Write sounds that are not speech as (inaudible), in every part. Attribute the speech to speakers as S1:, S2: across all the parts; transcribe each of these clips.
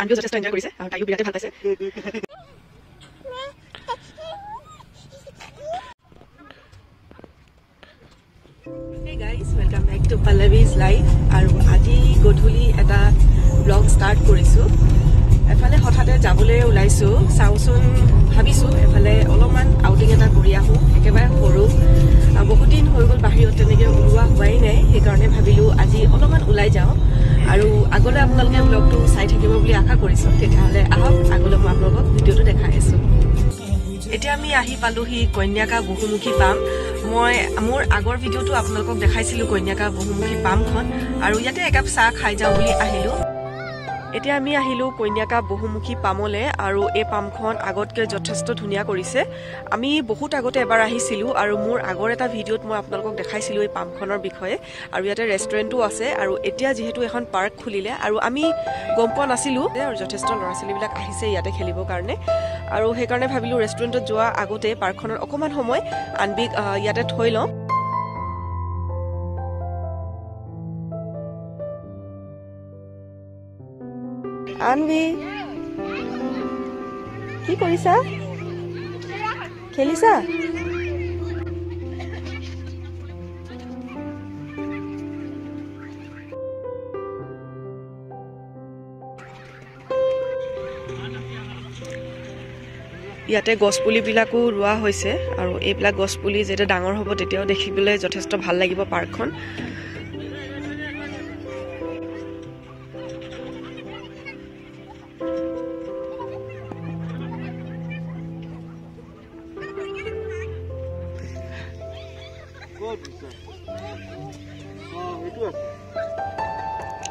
S1: আনবিও যথেষ্ট এনজয় কৰিছে আৰু তাইও বিৰাটে ভাল পাইছে Pallavi's Life. আৰু আজি গধূলি এটা ব্লগ ষ্টাৰ্ট কৰিছোঁ। এফালে হঠাতে যাবলৈ ওলাইছোঁ চাওঁচোন ভাবিছোঁ এফালে অলপমান আউটিং এটা কৰি আহোঁ একেবাৰে সৰু। বহুত দিন হৈ গ'ল বাহিৰত তেনেকৈ ওলোৱা হোৱাই নাই সেইকাৰণে ভাবিলোঁ আজি অলপমান ওলাই যাওঁ। আৰু আগলৈ আপোনালোকে চাই থাকিব বুলি আশা কৰিছোঁ তেতিয়াহ'লে আহক আগলৈ মই আপোনালোকক ভিডিঅ'টো দেখাই আছোঁ। এতিয়া আমি আহি পালোহি কন্যাকা বহুমুখী পাম। মই মোৰ আগৰ ভিডিঅ'টো আপোনালোকক দেখাইছিলোঁ কন্যাকা বহুমুখী পামখন। আৰু ইয়াতে একাপ চাহ খাই যাওঁ বুলি আহিলোঁ। এতিয়া আমি আহিলোঁ কন্যাকা বহুমুখী পামলৈ আৰু এই পামখন আগতকৈ যথেষ্ট ধুনীয়া কৰিছে। আমি বহুত আগতে এবাৰ আহিছিলোঁ আৰু মোৰ আগৰ এটা ভিডিঅ'ত মই আপোনালোকক দেখাইছিলোঁ এই পামখনৰ বিষয়ে আৰু ইয়াতে ৰেষ্টুৰেণ্টো আছে আৰু এতিয়া যিহেতু এখন পাৰ্ক খুলিলে আৰু আমি গম পোৱা নাছিলোঁ আৰু যথেষ্ট ল'ৰা ছোৱালীবিলাক আহিছে ইয়াতে খেলিবৰ কাৰণে। আৰু সেইকাৰণে ভাবিলোঁ ৰেষ্টুৰেণ্টত যোৱা আগতে পাৰ্কখনত অকণমান সময় আনবিক ইয়াতে থৈ লওঁ। আনবি কি কৰিছা? খেলিছা? ইয়াতে গছপুলিবিলাকো ৰোৱা হৈছে আৰু এইবিলাক গছপুলি যেতিয়া ডাঙৰ হ'ব তেতিয়াও দেখিবলৈ যথেষ্ট ভাল লাগিব পাৰ্কখন।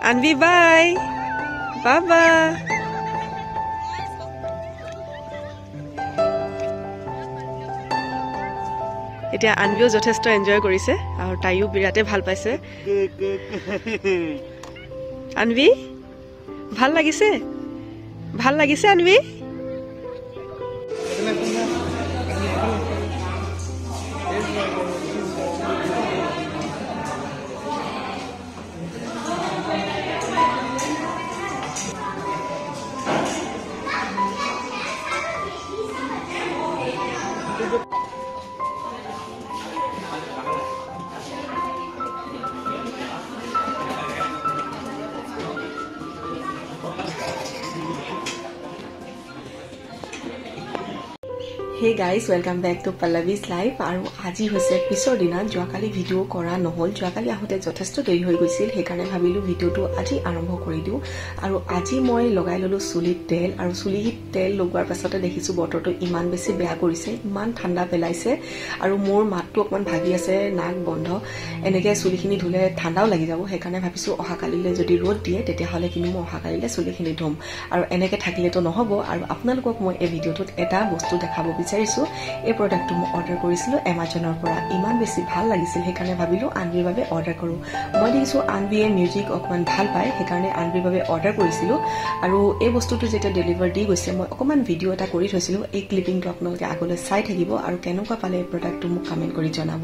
S1: আনবি বাই বাবা এতিয়া আনবিও যথেষ্ট এনজয় কৰিছে আৰু তাইও বিৰাটেই ভাল পাইছে। (laughs) আনবি ভাল লাগিছে? ভাল লাগিছে আনবি hey guys welcome back to Pallavi's life আৰু আজি হৈছে পিছৰ দিনা যোৱাকালি ভিডিঅ' কৰা নহ'ল। যোৱাকালি আহোঁতে যথেষ্ট দেৰি হৈ গৈছিল সেইকাৰণে ভাবিলোঁ ভিডিঅ'টো আজি আৰম্ভ কৰি দিওঁ। আৰু আজি মই লগাই ল'লোঁ চুলিত তেল আৰু চুলিত তেল লগোৱাৰ পাছতে দেখিছোঁ বতৰটো ইমান বেছি বেয়া কৰিছে ইমান ঠাণ্ডা পেলাইছে আৰু মোৰ মাতটো অকণমান ভাগি আছে নাক বন্ধ। এনেকৈ চুলিখিনি ধুলে ঠাণ্ডাও লাগি যাব সেইকাৰণে ভাবিছোঁ অহাকালিলৈ যদি ৰ'দ দিয়ে তেতিয়াহ'লে কিন্তু মই অহাকালিলৈ চুলিখিনি ধুম। আৰু এনেকৈ থাকিলেতো নহ'ব। আৰু আপোনালোকক মই এই ভিডিঅ'টোত এটা বস্তু দেখাব বিচাৰিছোঁ। এই প্ৰডাক্টটো মই অৰ্ডাৰ কৰিছিলোঁ এমাজনৰ পৰা। ইমান বেছি ভাল লাগিছিল সেইকাৰণে ভাবিলোঁ আনবিৰ বাবে অৰ্ডাৰ কৰোঁ। মই দেখিছোঁ আনবিয়ে মিউজিক অকণমান ভাল পায় সেইকাৰণে আনবিৰ বাবে অৰ্ডাৰ কৰিছিলোঁ। আৰু এই বস্তুটো যেতিয়া ডেলিভাৰ দি গৈছে মই অকণমান ভিডিঅ' এটা কৰি থৈছিলোঁ। এই ক্লিপিংটো আপোনালোকে আগলৈ চাই থাকিব আৰু কেনেকুৱা পালে এই প্ৰডাক্টটো মোক কমেণ্ট কৰি জনাব।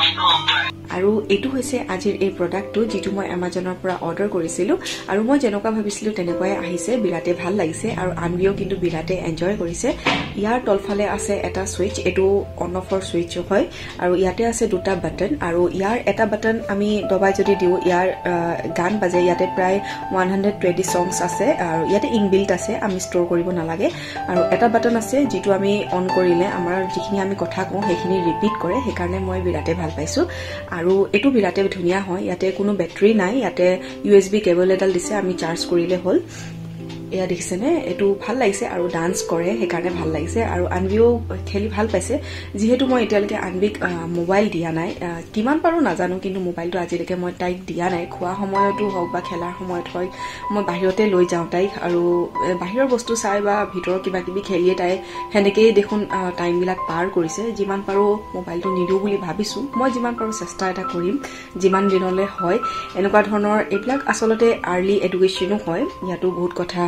S1: আৰু এইটো হৈছে আজিৰ এই প্ৰডাক্টটো যিটো মই এমাজনৰ পৰা অৰ্ডাৰ কৰিছিলোঁ। আৰু মই যেনেকুৱা ভাবিছিলোঁ তেনেকুৱাই আহিছে বিৰাটেই ভাল লাগিছে আৰু আনবিও কিন্তু বিৰাটেই এনজয় কৰিছে। ইয়াৰ তলফালে আছে এটা ছুইচ এইটো অন অফৰ ছুইচ হয় আৰু ইয়াতে আছে দুটা বাটন আৰু ইয়াৰ এটা বাটন আমি দবাই যদি দিওঁ ইয়াৰ গান বাজে ইয়াতে প্ৰায় ওৱান হাণ্ড্ৰেড টুৱেণ্টি ছংছ আছে আৰু ইয়াতে ইনবিল্ট আছে আমি ষ্ট'ৰ কৰিব নালাগে। আৰু এটা বাটন আছে যিটো আমি অন কৰিলে আমাৰ যিখিনি আমি কথা কওঁ সেইখিনি ৰিপিট কৰে সেইকাৰণে মই বিৰাটেই ভাল পাইছোঁ। আৰু এইটো বিৰাটেই ধুনীয়া হয় ইয়াতে কোনো বেটেৰী নাই ইয়াতে ইউ এছ বি কেবল এডাল দিছে আমি চাৰ্জ কৰিলে হ'ল। এয়া দেখিছেনে? এইটো ভাল লাগিছে আৰু ডান্স কৰে সেইকাৰণে ভাল লাগিছে। আৰু আনবিও খেলি ভাল পাইছে। যিহেতু মই এতিয়ালৈকে আনবিক মোবাইল দিয়া নাই। কিমান পাৰোঁ নাজানো কিন্তু মোবাইলটো আজিলৈকে মই তাইক দিয়া নাই। খোৱা সময়তো হওক বা খেলাৰ সময়ত হওক মই বাহিৰতে লৈ যাওঁ তাইক। আৰু বাহিৰৰ বস্তু চাই বা ভিতৰৰ কিবা কিবি খেলিয়ে তাই সেনেকেই দেখোন টাইমবিলাক পাৰ কৰিছে। যিমান পাৰোঁ মোবাইলটো নিদিওঁ বুলি ভাবিছোঁ। মই যিমান পাৰোঁ চেষ্টা এটা কৰিম যিমান দিনলৈ হয়। এনেকুৱা ধৰণৰ এইবিলাক আচলতে আৰ্লি এডুকেশ্যনো হয়। ইয়াতো বহুত কথা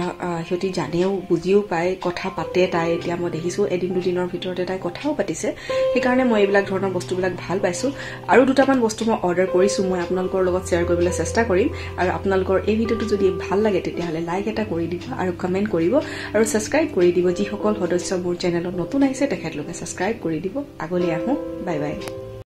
S1: সিহঁতি জানেও বুজিও পায় কথা পাতে তাই। এতিয়া মই দেখিছোঁ এদিন দুদিনৰ ভিতৰতে তাই কথাও পাতিছে। সেইকাৰণে মই এইবিলাক ধৰণৰ বস্তুবিলাক ভাল পাইছোঁ। আৰু দুটামান বস্তু মই অৰ্ডাৰ কৰিছোঁ মই আপোনালোকৰ লগত শ্বেয়াৰ কৰিবলৈ চেষ্টা কৰিম। আৰু আপোনালোকৰ এই ভিডিঅ'টো যদি ভাল লাগে তেতিয়াহ'লে লাইক এটা কৰি দিব আৰু কমেণ্ট কৰিব। আৰু ছাবস্ক্ৰাইব কৰি দিব যিসকল সদস্য মোৰ চেনেলত নতুন আহিছে তেখেতলোকে ছাবস্ক্ৰাইব কৰি দিব। আগলৈ আহোঁ। Bye bye